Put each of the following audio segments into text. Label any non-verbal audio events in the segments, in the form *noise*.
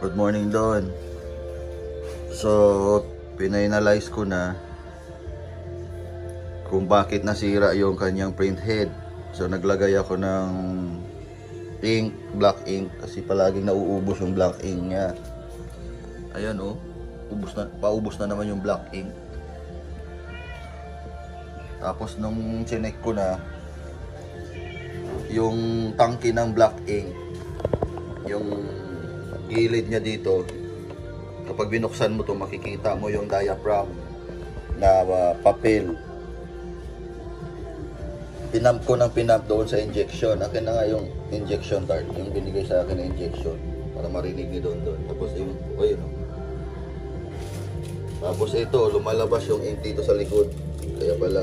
Good morning Don. So, pinanalyze ko na kung bakit nasira yung kanyang print head. So, naglagay ako ng ink, black ink kasi palaging nauubos yung black ink niya. Ayan oh, na, paubos na naman yung black ink. Tapos nung chinek ko na yung tangke ng black ink, yung gilid niya dito, kapag binuksan mo to makikita mo yung diaphragm na uh, papel. Pinamp ko ng pinamp doon sa injection. Akin na nga yung injection card, yung binigay sa akin na injection para marinig ni Don Don. Tapos yung, o yun oh. Tapos ito, lumalabas yung ink dito sa likod. Kaya pala,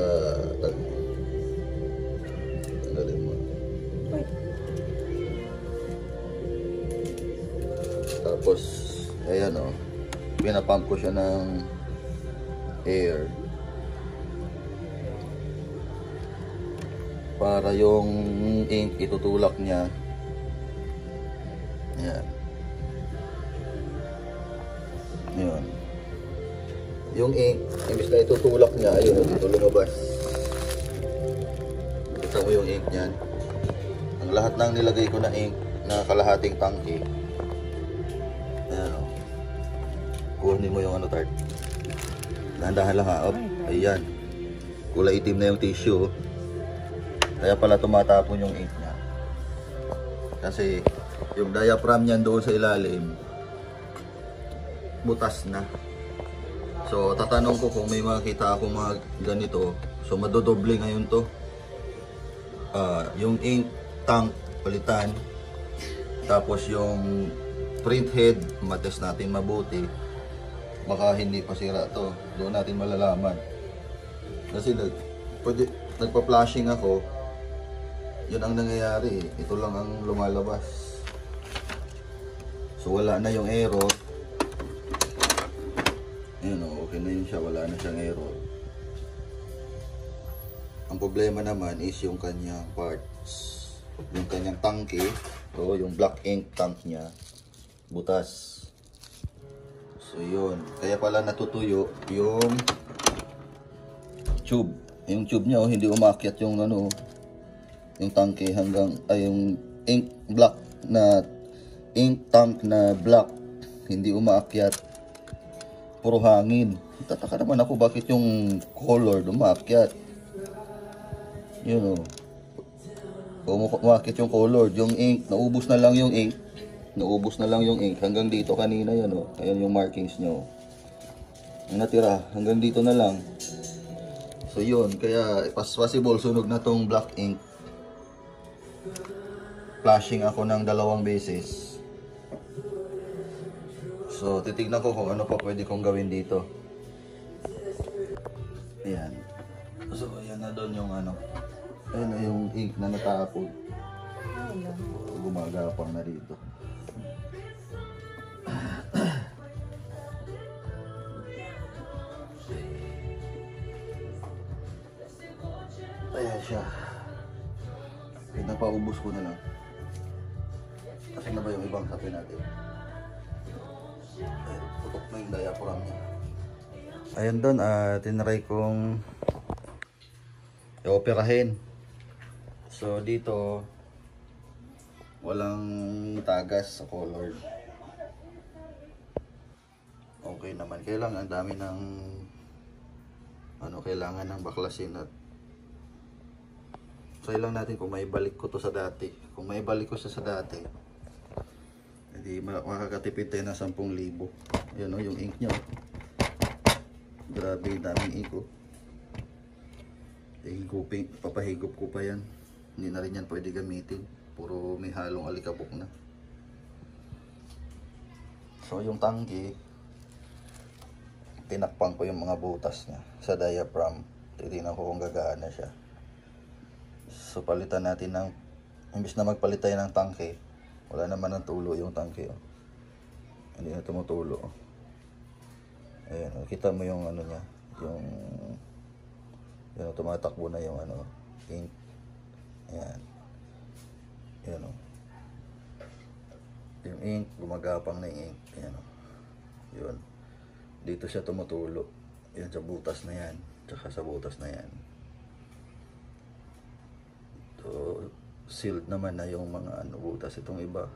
Tapos, ayan o. Pinapump ko siya ng air. Para yung ink itutulak niya. Ayan. Yun. Yung ink, imbis na itutulak niya, ayun, dito lumabas. Kita mo yung ink niyan. Ang lahat ng nilagay ko na ink na kalahating tangke, Kunin mo yung ano tart. Dahan-dahan lang ha. Op. Ayan. Kulay itim na yung tissue. oh. Kaya pala tumatapon yung ink niya. Kasi yung diaphragm niyan doon sa ilalim butas na. So tatanong ko kung may makita ako mga ganito. So madodoble ngayon to. Ah, yung ink tank palitan. Tapos yung print head, matest natin mabuti. Baka hindi pa sira to. Doon natin malalaman. Kasi nag, pwede, nagpa-flashing ako. Yun ang nangyayari. Ito lang ang lumalabas. So wala na yung error. Ayun o, okay na yun siya. Wala na siyang error. Ang problema naman is yung kanyang parts. Yung kanyang tangke. O, yung black ink tank niya butas. So yun, kaya pala natutuyo yung tube. Yung tube niya oh, hindi umakyat yung ano yung tangke hanggang ay yung ink black na ink tank na black hindi umaakyat. Puro hangin. Tataka naman ako bakit yung color umakyat. Yun oh. Umakyat yung color, yung ink, naubos na lang yung ink naubos na lang yung ink hanggang dito kanina yan oh. Ayan yung markings nyo. Ang natira hanggang dito na lang. So yun, kaya possible sunog na tong black ink. Flashing ako ng dalawang beses. So titignan ko kung ano pa pwede kong gawin dito. Ayan. So ayan na doon yung ano. Ayan na yung ink na natapon. Gumagapang na dito. Pinapaubos ko na lang. Kasi na ba yung ibang kape natin? Ayan, tutok na yung diaphragm niya. Ayan doon, ah, tinry kong i-operahin. So dito, walang tagas sa color. Okay naman. Kailangan ang dami ng ano kailangan ng baklasin at try lang natin kung may balik ko to sa dati. Kung may balik ko siya sa dati, hindi ma- makakatipid tayo ng 10,000. Yan o, yung ink niya. oh. Grabe, daming ink oh. Higupin, papahigop ko pa yan. Hindi na rin yan pwede gamitin. Puro may halong alikabok na. So yung tangke, tinakpan ko yung mga butas niya sa diaphragm. Titignan ko kung gagana siya. So palitan natin ng, imbis na magpalit tayo ng tangke, wala naman ng tulo yung tangke. Oh. Hindi na tumutulo. Oh. Ayan, oh. kita mo yung ano niya, yung, yun, oh, tumatakbo na yung ano, ink. Ayan. Ayan o. Yung ink, gumagapang na yung ink. Ayan o. Yun. Dito siya tumutulo. Yan sa butas na yan. Tsaka sa butas na yan. So, sealed naman na yung mga ano, butas. Itong iba.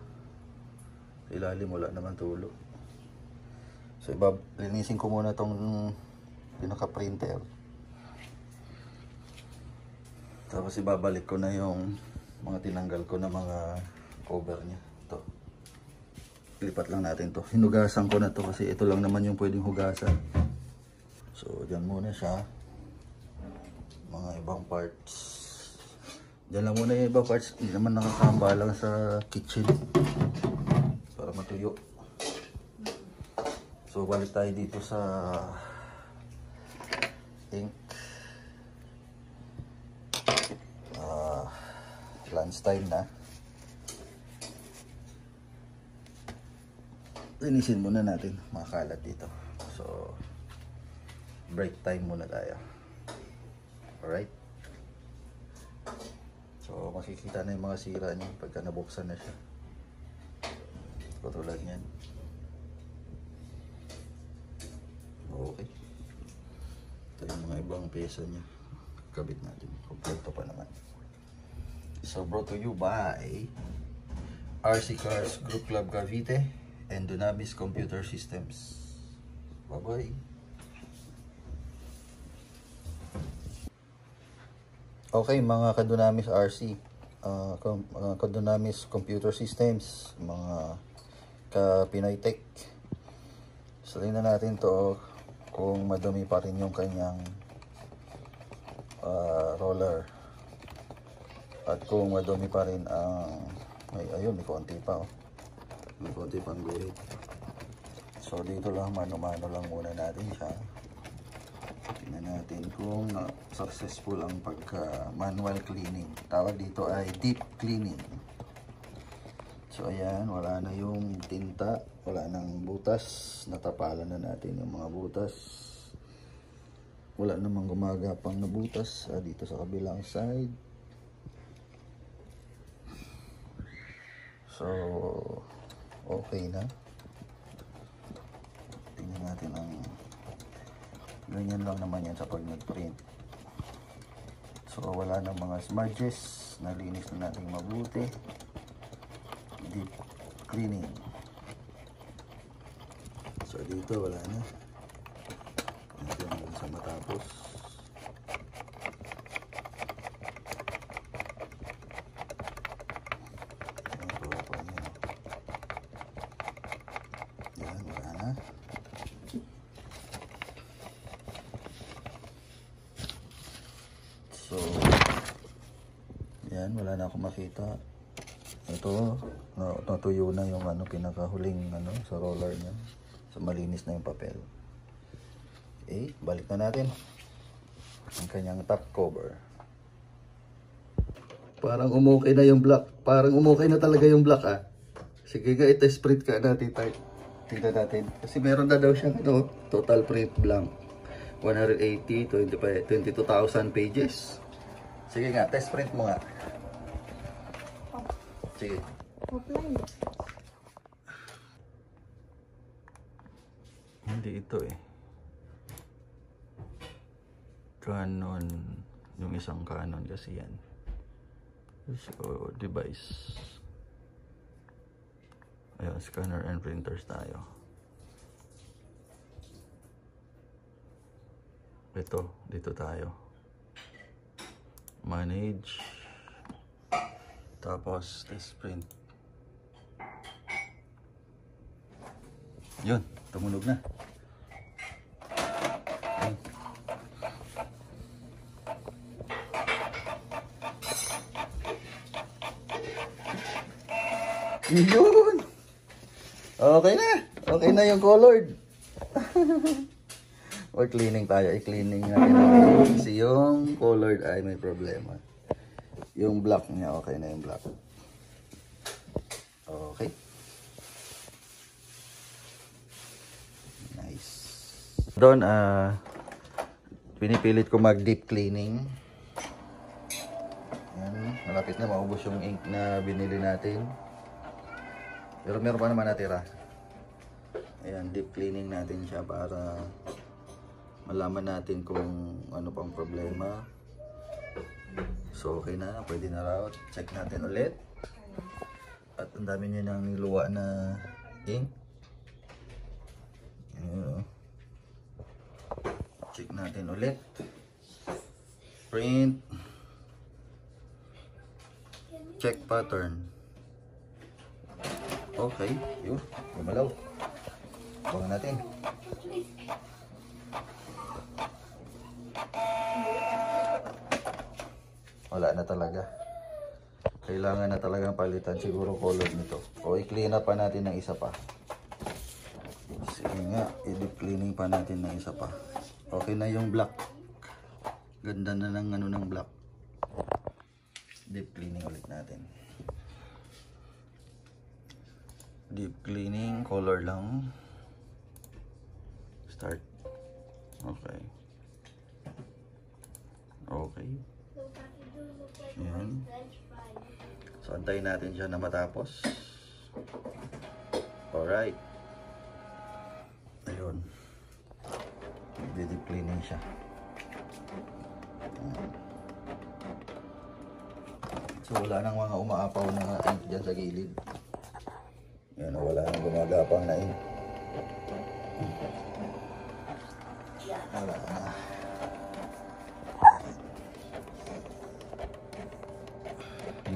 Sa ilalim wala naman tulo. So, iba, linisin ko muna tong pinaka-printer. Tapos ibabalik ko na yung mga tinanggal ko na mga cover niya. Ito. Lipat lang natin to. Hinugasan ko na to kasi ito lang naman yung pwedeng hugasan. So, dyan muna siya. Mga ibang parts. Dyan lang muna yung ibang parts. Hindi naman nakakamba lang sa kitchen. Para matuyo. So, balik tayo dito sa ink. Ah, lunch time na. Linisin muna natin mga kalat dito. So, break time muna tayo. Alright? Makikita na yung mga sira niya pagka nabuksan na siya. Katulad niyan. Okay. Ito yung mga ibang pyesa niya. Kabit natin. Kompleto pa naman. So, brought to you by RC Cars Group Club Cavite and Dunamis Computer Systems. Bye-bye. Okay, mga Kadunamis RC, uh, com- uh, Kadunamis Computer Systems, mga ka-Pinoy Tech. Sabihin na natin to kung madumi pa rin yung kanyang uh, roller. At kung madumi pa rin ang may ayun, may konti pa oh. May konti pang guhit. So dito lang mano-mano lang muna natin siya. Natin kung uh, successful ang pagka manual cleaning. Tawag dito ay deep cleaning. So ayan, wala na yung tinta, wala nang butas, natapalan na natin yung mga butas. Wala namang gumagapang na butas ah, dito sa kabilang side. So, okay na. Tingnan natin ang ganyan lang naman yan sa pag nag-print. So, wala nang mga smudges. Nalinis na natin mabuti deep cleaning. So dito wala na. Hanggang sa matapos. Ayan, wala pa yan. Yan, wala na. So, yan, wala na akong makita. Ito, na, natuyo na yung ano, pinakahuling ano, sa roller niya. So, malinis na yung papel. Okay, balik na natin. Ang kanyang top cover. Parang umukay na yung black. Parang umukay na talaga yung black ah. Sige ga, i-test print ka natin tayo. Tingnan natin. Kasi meron na daw siyang ano, total print blank. 180, 25, 22,000 pages. Sige nga, test print mo nga. Sige. Offline. Hindi ito eh. Canon. Yung isang Canon kasi yan. So, device. Ayun, scanner and printers tayo. Ito, dito tayo. Manage. Tapos, test print. Yun, tumunog na. Yun! Okay na. Okay na yung colored. *laughs* Or cleaning tayo. I-cleaning natin. Kasi yung colored ay may problema. Yung black niya, okay na yung black. Okay. Nice. Doon, ah, pinipilit ko mag deep cleaning. Yan, malapit na maubos yung ink na binili natin. Pero meron pa naman natira. Ayan, deep cleaning natin siya para malaman natin kung ano pang problema. So, okay na. Pwede na raw. Check natin ulit. At ang dami niya nang niluwa na ink. Ayan, oh. Check natin ulit. Print. Check pattern. Okay, yun. Gumalaw. Bukan natin. Wala na talaga. Kailangan na talagang palitan siguro color nito. O i-clean up pa natin ng isa pa. Sige nga, i-deep cleaning pa natin ng isa pa. Okay na yung black. Ganda na ng ano ng black. Deep cleaning ulit natin. Deep cleaning, color lang. Start. Okay. Ayan. So, antayin natin siya na matapos. Alright. Ayun. Deep cleaning siya. So, wala nang mga umaapaw na ink dyan sa gilid. Yan, wala nang gumagapang na ink. Wala na.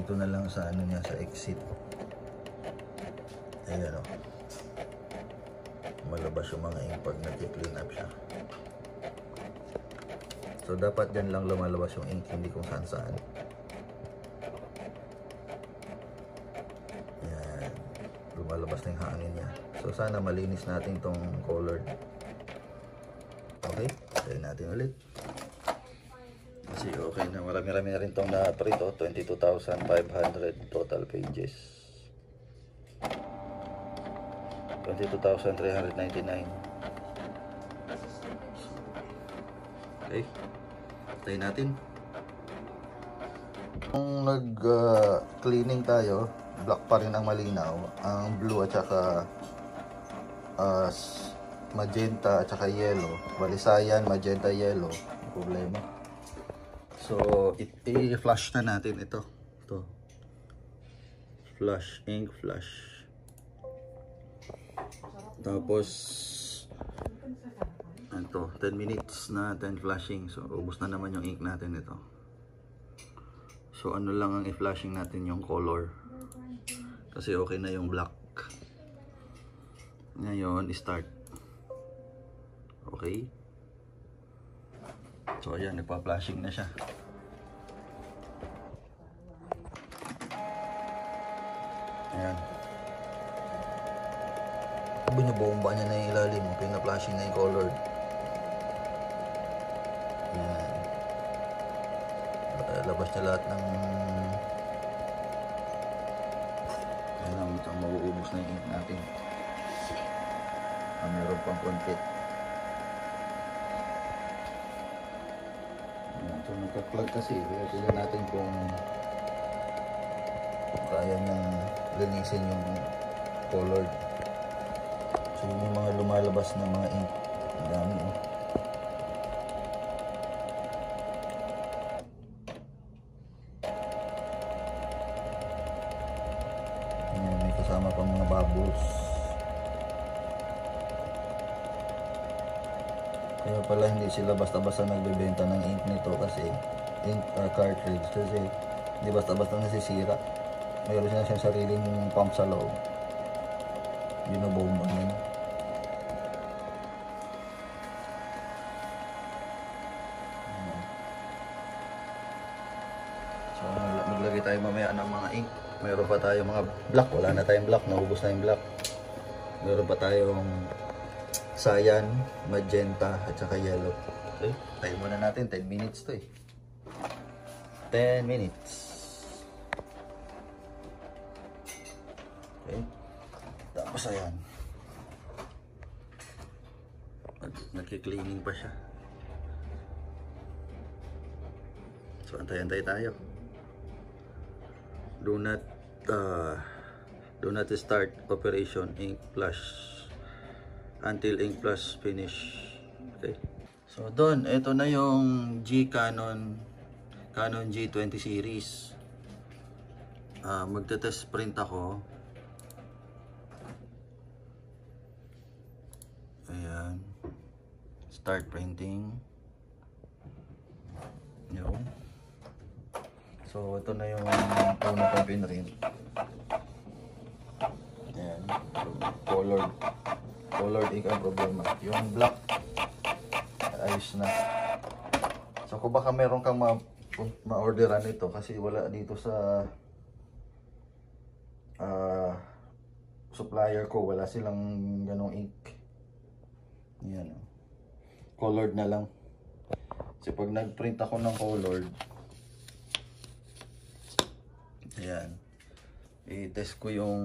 Dito na lang sa ano niya, sa exit. Ayan o. Malabas yung mga ink pag nag-clean up siya. So, dapat dyan lang lumalabas yung ink, hindi kung saan saan. Yan. Lumalabas na yung hangin niya. So, sana malinis natin tong colored. Okay, try natin ulit. Kasi okay na, marami-rami na rin itong na-print oh, 22,500 total pages. 22,399. Okay, try natin. Kung nag-cleaning tayo, black pa rin ang malinaw. Ang blue at saka uh, magenta at saka yellow. Balisayan, magenta, yellow. Problema. So, i-flush na natin ito. Ito. Flush, ink flush. Tapos, ito, 10 minutes na 10 flushing. So, ubos na naman yung ink natin ito. So, ano lang ang i-flashing natin yung color. Kasi okay na yung black. Ngayon, start. Okay. So, ayan, nagpa-flashing na siya. Ayan. Binubomba niya na yung ilalim. Pina-flashing na yung color. Ayan. Labas niya lahat ng... Ayan, ito mauubos na yung ink natin. Ah, meron pang konti. Nagka-plug kasi. Kaya tignan natin kung kaya niyang linisin yung colored. So yun yung mga lumalabas na mga ink. Ang dami oh. Hindi sila basta-basta nagbebenta ng ink nito kasi ink uh, cartridge kasi hindi basta-basta nasisira. Mayroon sila siyang sariling pump sa loob. Binobomba niya. So magla- maglagay tayo mamaya ng mga ink. Mayroon pa tayo mga black. Wala na tayong black. Naubos na yung black. Meron pa tayong cyan, magenta, at saka yellow. Okay, tayo muna natin. 10 minutes to eh. 10 minutes. Okay. Tapos ayan. Nag- Nagki-cleaning pa siya. So antay-antay tayo. Do not uh, Do not start operation ink plus until ink plus finish. Okay. So doon, ito na yung G Canon Canon G20 series. Ah, magte-test print ako. Ayan. Start printing. Yun. So, ito na yung una kong pinrint. Ayan. Colored. Colored ink ang problema. Yung black, ayos na. So, kung baka meron kang ma ma-orderan ito kasi wala dito sa ah supplier ko. Wala silang ganong ink. Yan. oh. Colored na lang. Kasi pag nag-print ako ng colored, ayan, i-test ko yung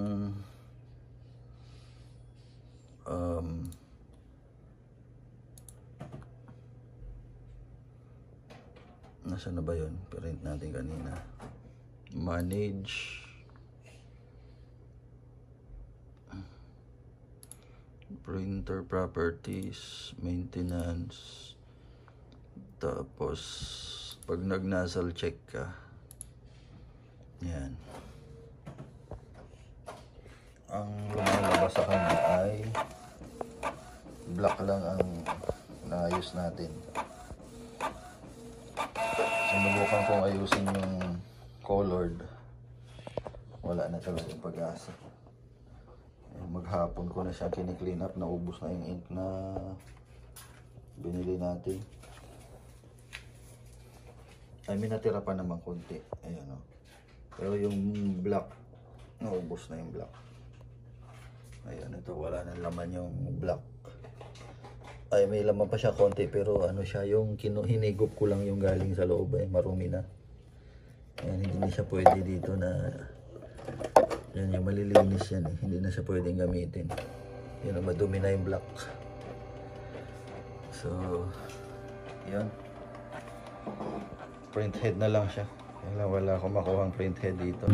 nasa na ba yun? Print natin kanina. Manage printer properties, maintenance, tapos pag nag-nasal check ka, yan. Ang lumalabas sa kanya ay black lang ang naayos natin. Sinubukan kong ayusin yung colored. Wala na talaga pag-asa. Eh, maghapon ko na siya kini-clean up. Naubos na yung ink na binili natin. Ay, may natira pa naman konti. Ayan o. Pero yung black, naubos na yung black. Ayan, ito wala na laman yung black. Ay, may laman pa siya konti pero ano siya, yung hinigop ko lang yung galing sa loob ay marumi na. Ayan, hindi na siya pwede dito na yan yung malilinis yan eh. Hindi na siya pwedeng gamitin. Ang madumi na yung black. So, yan. Print head na lang siya. Lang wala akong makuha ang print head dito.